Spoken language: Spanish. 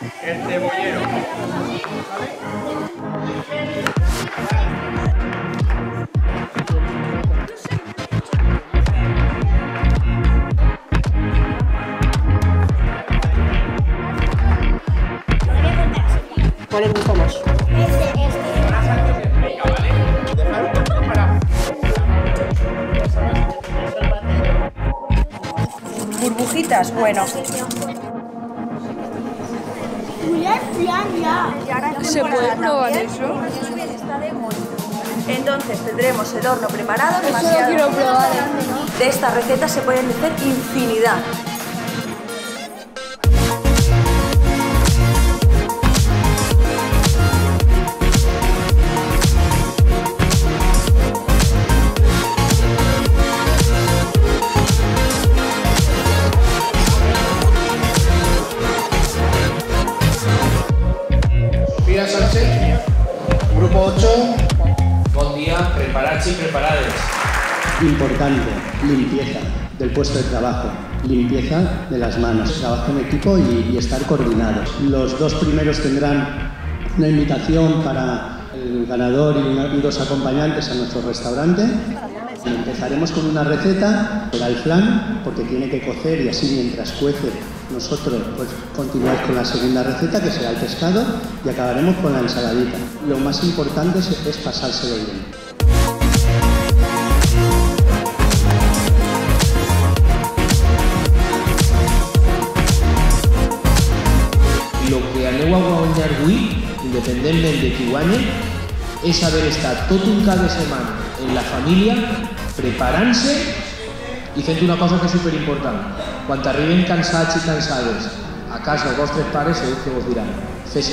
El cebollero. ¿Cuál les gusta más? Burbujitas, bueno. ¿Se puede probar eso? Entonces tendremos el horno preparado, Eso lo demasiado. quiero probar. De esta receta se pueden hacer infinidad. 8, Bon dia, preparats i preparades. Importante, limpieza del puesto de trabajo, limpieza de las manos, trabajo en equipo y, y estar coordinados. Los dos primeros tendrán una invitación para el ganador y, una- y dos acompañantes a nuestro restaurante. Empezaremos con una receta el flan, porque tiene que cocer y así mientras cuece nosotros pues continuar con la segunda receta que será el pescado y acabaremos con la ensaladita. Lo más importante es, pasárselo bien. El que aneu a guanyar avui, independentment de qui guanye, és haver estat tot un cap de setmana en la família preparant-se i una cosa que és superimportant. Quan arriben cansats i cansades a casa els vostres pares, segur que vos diran, fes